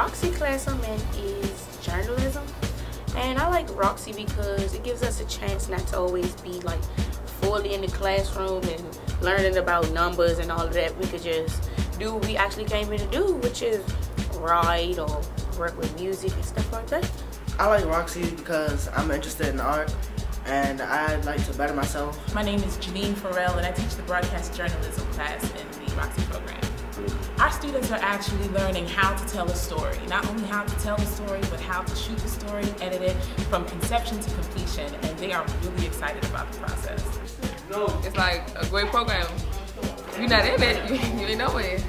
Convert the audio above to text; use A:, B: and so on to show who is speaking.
A: ROXIE in is journalism. And I like ROXIE because it gives us a chance not to always be like fully in the classroom and learning about numbers and all of that. We could just do what we actually came here to do, which is write or work with music and stuff like that.
B: I like ROXIE because I'm interested in art and I'd like to better myself.
C: My name is Janine Farrell and I teach the broadcast journalism class in the ROXIE program. Our students are actually learning how to tell a story. Not only how to tell a story, but how to shoot the story, edit it from conception to completion, and they are really excited about the process.
D: It's like a great program. If you're not in it, you, you ain't know it.